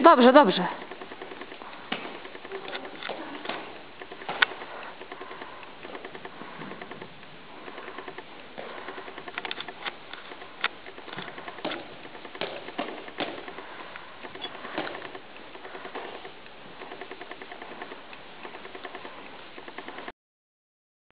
Dobrze, dobrze.